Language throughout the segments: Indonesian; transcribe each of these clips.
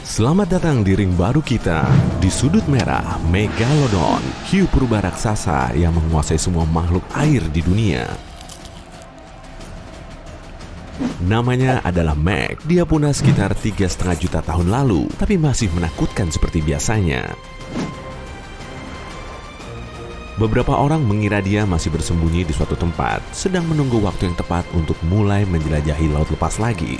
Selamat datang di ring baru kita. Di sudut merah, Megalodon, hiu purba raksasa yang menguasai semua makhluk air di dunia. Namanya adalah Meg. Dia punah sekitar tiga setengah juta tahun lalu, tapi masih menakutkan seperti biasanya. Beberapa orang mengira dia masih bersembunyi di suatu tempat, sedang menunggu waktu yang tepat untuk mulai menjelajahi laut lepas lagi.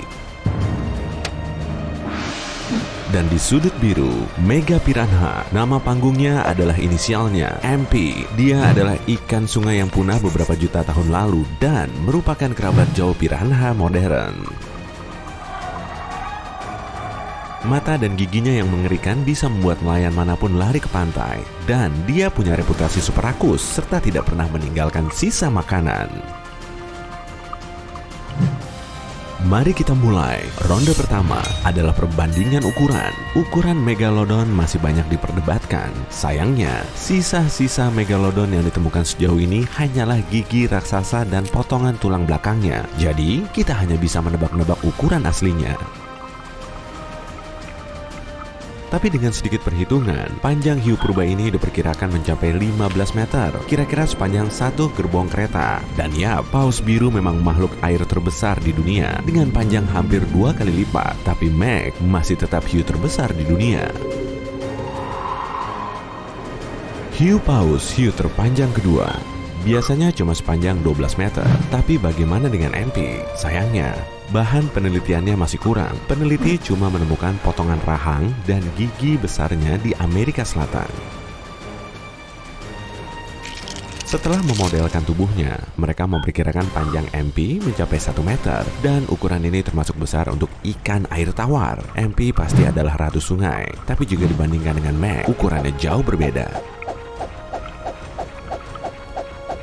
Dan di sudut biru, Mega Piranha, nama panggungnya adalah inisialnya MP. Dia adalah ikan sungai yang punah beberapa juta tahun lalu dan merupakan kerabat jauh piranha modern. Mata dan giginya yang mengerikan bisa membuat nelayan mana pun lari ke pantai. Dan dia punya reputasi super rakus serta tidak pernah meninggalkan sisa makanan. Mari kita mulai. Ronde pertama adalah perbandingan ukuran. Ukuran Megalodon masih banyak diperdebatkan. Sayangnya, sisa-sisa Megalodon yang ditemukan sejauh ini hanyalah gigi raksasa dan potongan tulang belakangnya. Jadi, kita hanya bisa menebak-nebak ukuran aslinya. Tapi dengan sedikit perhitungan, panjang hiu purba ini diperkirakan mencapai 15 meter, kira-kira sepanjang satu gerbong kereta. Dan ya, paus biru memang makhluk air terbesar di dunia, dengan panjang hampir dua kali lipat. Tapi Meg masih tetap hiu terbesar di dunia. Hiu paus hiu terpanjang kedua biasanya cuma sepanjang 12 meter. Tapi bagaimana dengan MP? Sayangnya, bahan penelitiannya masih kurang. Peneliti cuma menemukan potongan rahang dan gigi besarnya di Amerika Selatan. Setelah memodelkan tubuhnya, mereka memperkirakan panjang MP mencapai 1 meter dan ukuran ini termasuk besar untuk ikan air tawar. MP pasti adalah ratu sungai, tapi juga dibandingkan dengan Meg, ukurannya jauh berbeda.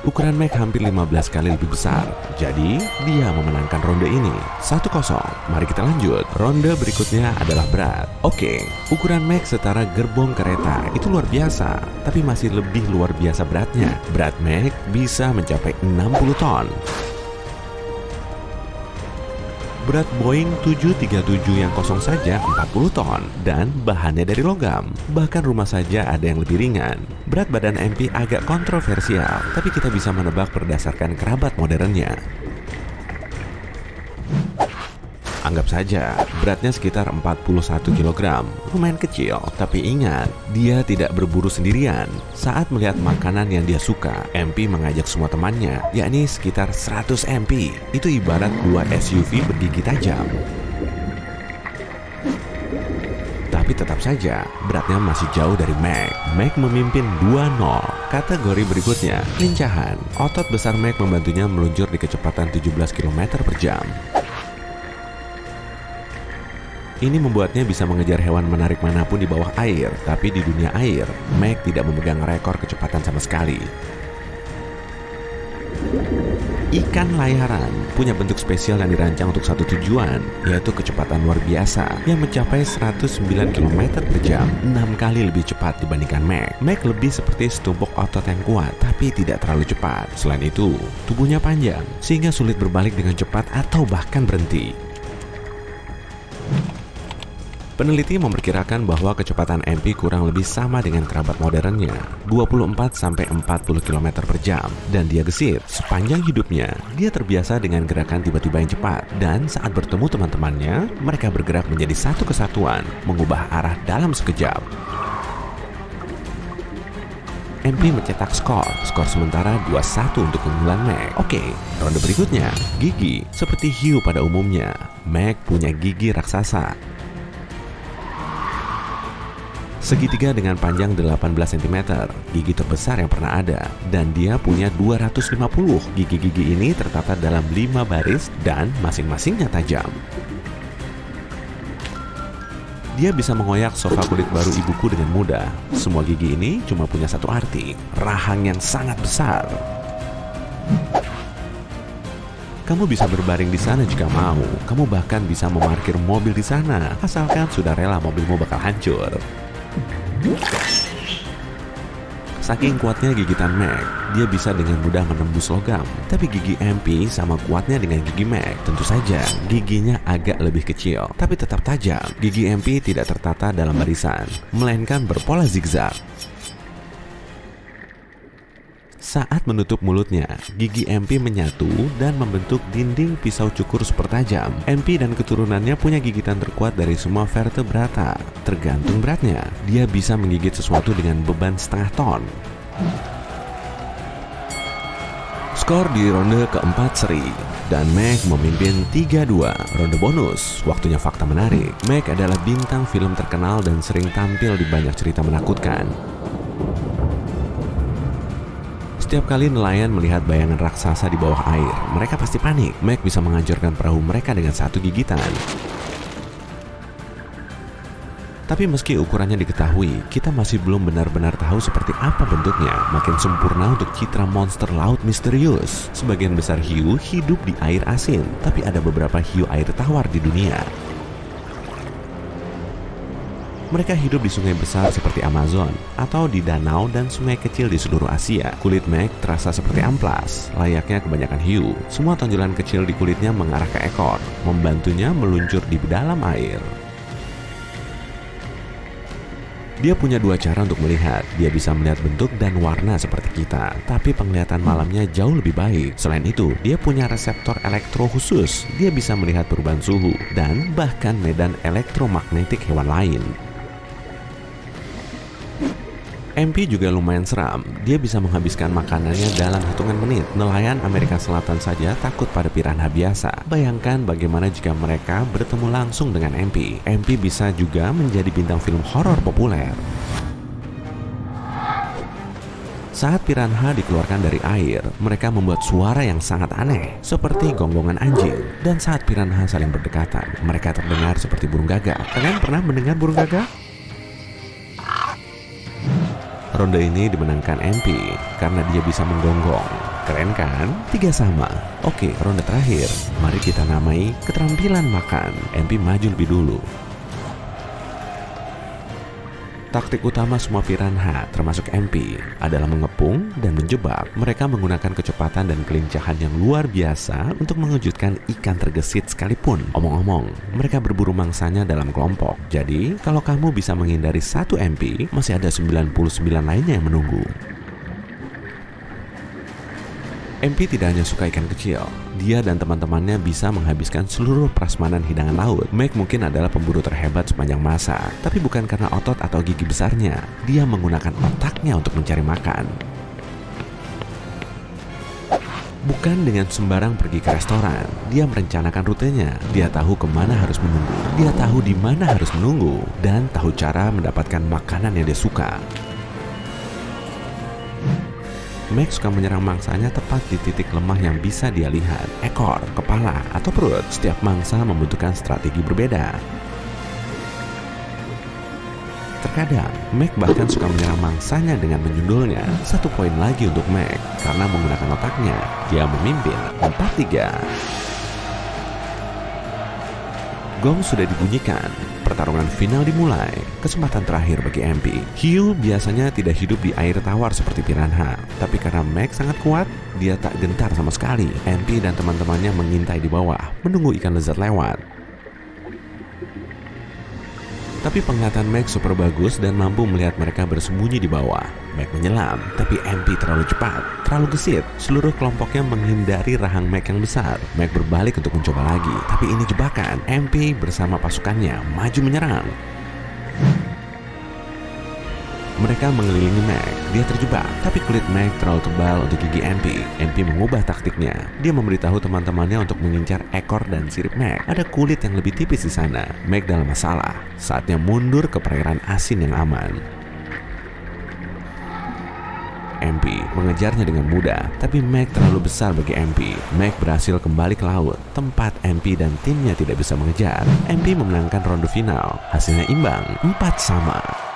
Ukuran Mac hampir 15 kali lebih besar. Jadi, dia memenangkan ronde ini. 1-0. Mari kita lanjut. Ronde berikutnya adalah berat. Oke, ukuran Mac setara gerbong kereta. Itu luar biasa, tapi masih lebih luar biasa beratnya. Berat Mac bisa mencapai 60 ton. Berat Boeing 737 yang kosong saja 40 ton dan bahannya dari logam. Bahkan rumah saja ada yang lebih ringan. Berat badan MP agak kontroversial, tapi kita bisa menebak berdasarkan kerabat modernnya. Anggap saja beratnya sekitar 41 kg. Lumayan kecil, tapi ingat, dia tidak berburu sendirian. Saat melihat makanan yang dia suka, MP mengajak semua temannya, yakni sekitar 100 MP. Itu ibarat dua SUV bergigi tajam. Tapi tetap saja, beratnya masih jauh dari Mac. Mac memimpin 2-0. Kategori berikutnya, lincahan. Otot besar Mac membantunya meluncur di kecepatan 17 km per jam. Ini membuatnya bisa mengejar hewan menarik mana pun di bawah air, tapi di dunia air, Meg tidak memegang rekor kecepatan sama sekali. Ikan layaran punya bentuk spesial yang dirancang untuk satu tujuan, yaitu kecepatan luar biasa yang mencapai 109 km per jam, 6 kali lebih cepat dibandingkan Meg. Meg lebih seperti setumpuk otot yang kuat, tapi tidak terlalu cepat. Selain itu, tubuhnya panjang, sehingga sulit berbalik dengan cepat atau bahkan berhenti. Peneliti memperkirakan bahwa kecepatan MP kurang lebih sama dengan kerabat modernnya, 24-40 km per jam. Dan dia gesit, sepanjang hidupnya, dia terbiasa dengan gerakan tiba-tiba yang cepat. Dan saat bertemu teman-temannya, mereka bergerak menjadi satu kesatuan, mengubah arah dalam sekejap. MP mencetak skor, skor sementara 2-1 untuk keunggulan Mac. Oke, ronde berikutnya, gigi. Seperti hiu pada umumnya, Mac punya gigi raksasa Segitiga dengan panjang 18 cm, gigi terbesar yang pernah ada, dan dia punya 250. Gigi-gigi ini tertata dalam 5 baris dan masing-masingnya tajam. Dia bisa mengoyak sofa kulit baru ibuku dengan mudah. Semua gigi ini cuma punya satu arti, rahang yang sangat besar. Kamu bisa berbaring di sana jika mau. Kamu bahkan bisa memarkir mobil di sana, asalkan sudah rela mobilmu bakal hancur. Saking kuatnya gigitan Mac, dia bisa dengan mudah menembus logam. Tapi gigi MP sama kuatnya dengan gigi Mac. Tentu saja, giginya agak lebih kecil, tapi tetap tajam. Gigi MP tidak tertata dalam barisan, melainkan berpola zigzag. Saat menutup mulutnya, gigi MP menyatu dan membentuk dinding pisau cukur super tajam. MP dan keturunannya punya gigitan terkuat dari semua vertebrata. Tergantung beratnya, dia bisa menggigit sesuatu dengan beban setengah ton. Skor di ronde keempat seri dan Meg memimpin 3-2 ronde bonus. Waktunya fakta menarik. Meg adalah bintang film terkenal dan sering tampil di banyak cerita menakutkan. Setiap kali nelayan melihat bayangan raksasa di bawah air, mereka pasti panik. Meg bisa menghancurkan perahu mereka dengan satu gigitan. Tapi meski ukurannya diketahui, kita masih belum benar-benar tahu seperti apa bentuknya. Makin sempurna untuk citra monster laut misterius. Sebagian besar hiu hidup di air asin, tapi ada beberapa hiu air tawar di dunia. Mereka hidup di sungai besar seperti Amazon atau di danau dan sungai kecil di seluruh Asia. Kulit Meg terasa seperti amplas, layaknya kebanyakan hiu. Semua tonjolan kecil di kulitnya mengarah ke ekor, membantunya meluncur di dalam air. Dia punya dua cara untuk melihat. Dia bisa melihat bentuk dan warna seperti kita, tapi penglihatan malamnya jauh lebih baik. Selain itu, dia punya reseptor elektro khusus. Dia bisa melihat perubahan suhu dan bahkan medan elektromagnetik hewan lain. MP juga lumayan seram. Dia bisa menghabiskan makanannya dalam hitungan menit. Nelayan Amerika Selatan saja takut pada piranha biasa. Bayangkan bagaimana jika mereka bertemu langsung dengan MP. MP bisa juga menjadi bintang film horor populer. Saat piranha dikeluarkan dari air, mereka membuat suara yang sangat aneh, seperti gonggongan anjing. Dan saat piranha saling berdekatan, mereka terdengar seperti burung gagak. Kalian pernah mendengar burung gagak? Ronde ini dimenangkan MP karena dia bisa menggonggong. Keren kan? Tiga sama. Oke, ronde terakhir. Mari kita namai keterampilan makan. MP maju lebih dulu. Taktik utama semua piranha, termasuk MP, adalah mengepung dan menjebak. Mereka menggunakan kecepatan dan kelincahan yang luar biasa untuk mengejutkan ikan tergesit sekalipun. Omong-omong, mereka berburu mangsanya dalam kelompok. Jadi, kalau kamu bisa menghindari satu MP, masih ada 99 lainnya yang menunggu. MP tidak hanya suka ikan kecil, dia dan teman-temannya bisa menghabiskan seluruh prasmanan hidangan laut. Meg mungkin adalah pemburu terhebat sepanjang masa, tapi bukan karena otot atau gigi besarnya. Dia menggunakan otaknya untuk mencari makan. Bukan dengan sembarang pergi ke restoran, dia merencanakan rutenya. Dia tahu ke mana harus menunggu, dia tahu di mana harus menunggu, dan tahu cara mendapatkan makanan yang dia suka. Max suka menyerang mangsanya tepat di titik lemah yang bisa dia lihat, ekor, kepala, atau perut. Setiap mangsa membutuhkan strategi berbeda. Terkadang, Mac bahkan suka menyerang mangsanya dengan menyundulnya. Satu poin lagi untuk Mac, karena menggunakan otaknya, dia memimpin 4-3. Gong sudah dibunyikan, pertarungan final dimulai. Kesempatan terakhir bagi MP. Hiu biasanya tidak hidup di air tawar seperti piranha, tapi karena Max sangat kuat, dia tak gentar sama sekali. MP dan teman-temannya mengintai di bawah, menunggu ikan lezat lewat. Tapi penglihatan Mac super bagus dan mampu melihat mereka bersembunyi di bawah. Mac menyelam, tapi MP terlalu cepat, terlalu gesit. Seluruh kelompoknya menghindari rahang Mac yang besar. Mac berbalik untuk mencoba lagi, tapi ini jebakan. MP bersama pasukannya maju menyerang. Mereka mengelilingi Mac. Dia terjebak, tapi kulit Mac terlalu tebal untuk gigi MP. MP mengubah taktiknya. Dia memberitahu teman-temannya untuk mengincar ekor dan sirip Mac. Ada kulit yang lebih tipis di sana. Mac dalam masalah. Saatnya mundur ke perairan asin yang aman. MP mengejarnya dengan mudah, tapi Mac terlalu besar bagi MP. Mac berhasil kembali ke laut, tempat MP dan timnya tidak bisa mengejar. MP memenangkan ronde final. Hasilnya imbang, 4 sama.